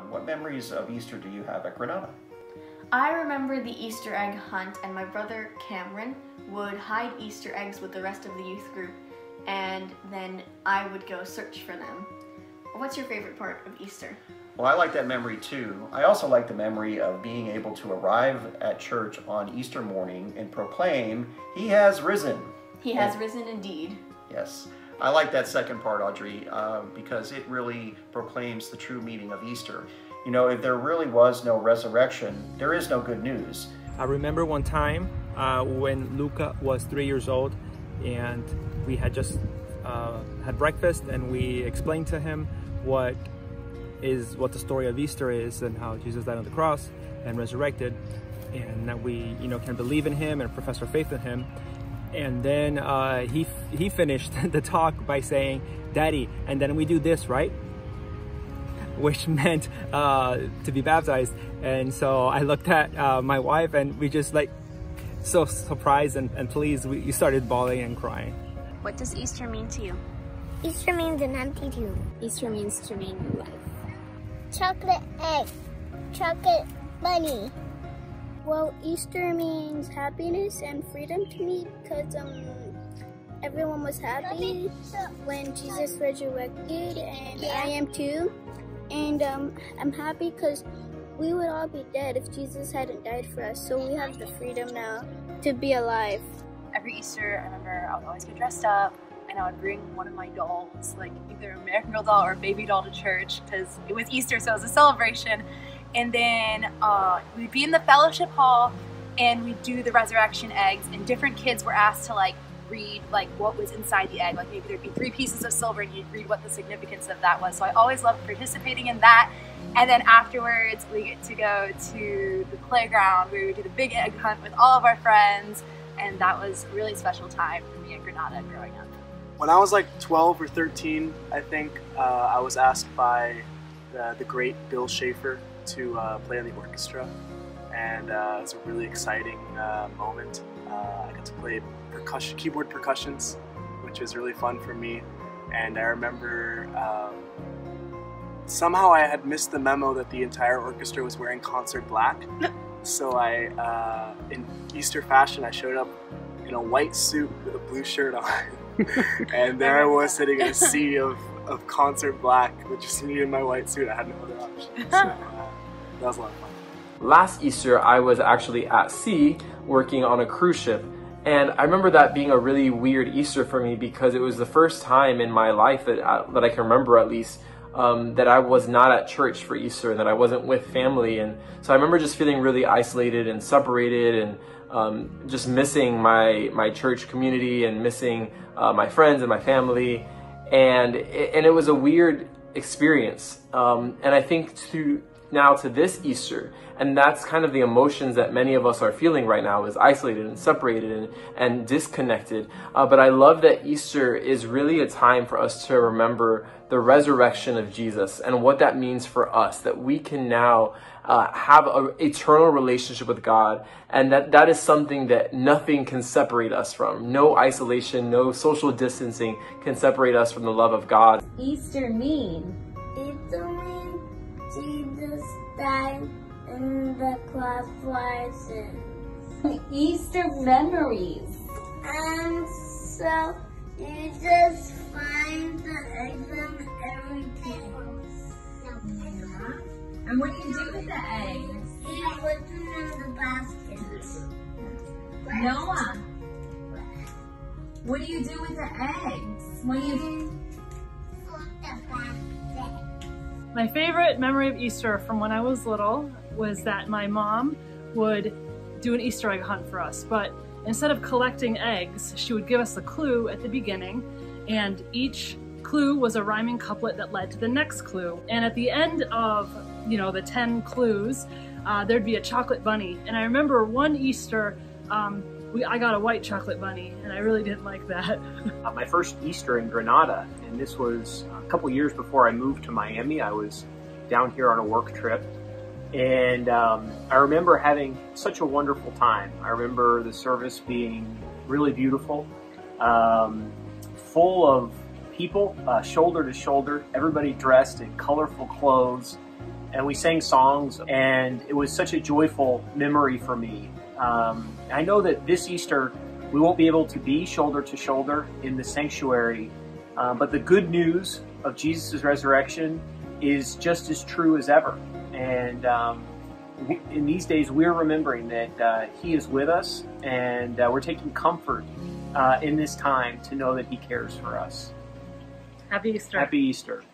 one. What memories of Easter do you have at Granada? I remember the Easter egg hunt and my brother Cameron would hide Easter eggs with the rest of the youth group and then I would go search for them. What's your favorite part of Easter? Well, I like that memory too. I also like the memory of being able to arrive at church on Easter morning and proclaim, He has risen. He has and, risen indeed. Yes. I like that second part, Audrey, uh, because it really proclaims the true meaning of Easter. You know, if there really was no resurrection, there is no good news. I remember one time uh, when Luca was three years old and we had just uh, had breakfast and we explained to him what is what the story of Easter is and how Jesus died on the cross and resurrected and that we you know can believe in him and profess our faith in him and then uh, he he finished the talk by saying daddy and then we do this right? Which meant uh, to be baptized. And so I looked at uh, my wife and we just like so surprised and, and pleased. We started bawling and crying. What does Easter mean to you? Easter means an empty tomb. Easter means to me new life. Chocolate egg, chocolate bunny. Well, Easter means happiness and freedom to me because um, everyone was happy when Jesus resurrected, and I am too. And um, I'm happy because we would all be dead if Jesus hadn't died for us. So we have the freedom now to be alive. Every Easter, I remember I would always get dressed up and I would bring one of my dolls, like either a American Girl doll or a baby doll to church because it was Easter, so it was a celebration. And then uh, we'd be in the fellowship hall and we'd do the resurrection eggs and different kids were asked to like read like what was inside the egg. Like maybe there'd be three pieces of silver and you'd read what the significance of that was. So I always loved participating in that. And then afterwards we get to go to the playground where we do the big egg hunt with all of our friends. And that was a really special time for me in Granada growing up. When I was like 12 or 13, I think, uh, I was asked by the, the great Bill Schaefer to uh, play on the orchestra. And uh, it was a really exciting uh, moment. Uh, I got to play percussion, keyboard percussions, which was really fun for me. And I remember um, somehow I had missed the memo that the entire orchestra was wearing concert black. so I, uh, in Easter fashion, I showed up in a white suit with a blue shirt on. and there I was sitting in a sea of, of concert black with just me in my white suit. I had no other option. So, uh, that was a lot of fun. Last Easter, I was actually at sea working on a cruise ship. And I remember that being a really weird Easter for me because it was the first time in my life that I, that I can remember at least um, that I was not at church for Easter and that I wasn't with family. And so I remember just feeling really isolated and separated and um, just missing my my church community and missing uh, my friends and my family, and it, and it was a weird experience. Um, and I think to now to this Easter, and that's kind of the emotions that many of us are feeling right now is isolated and separated and, and disconnected. Uh, but I love that Easter is really a time for us to remember the resurrection of Jesus and what that means for us, that we can now uh, have an eternal relationship with God, and that that is something that nothing can separate us from. No isolation, no social distancing can separate us from the love of God. Easter mean? Easter mean Jesus died in the cross for. Easter memories. And so you just find the eggs and everything. And what do you do with the eggs? You put them in the basket. Noah, what do you do with the eggs? What do you do? My favorite memory of Easter from when I was little was that my mom would do an Easter egg hunt for us, but instead of collecting eggs, she would give us a clue at the beginning, and each clue was a rhyming couplet that led to the next clue. And at the end of, you know, the 10 clues, uh, there'd be a chocolate bunny. And I remember one Easter, um, we, I got a white chocolate bunny, and I really didn't like that. uh, my first Easter in Granada, and this was a couple years before I moved to Miami. I was down here on a work trip, and um, I remember having such a wonderful time. I remember the service being really beautiful, um, full of people, uh, shoulder to shoulder, everybody dressed in colorful clothes, and we sang songs, and it was such a joyful memory for me. Um, I know that this Easter we won't be able to be shoulder to shoulder in the sanctuary, uh, but the good news of Jesus' resurrection is just as true as ever. And um, in these days, we're remembering that uh, He is with us, and uh, we're taking comfort uh, in this time to know that He cares for us. Happy Easter. Happy Easter.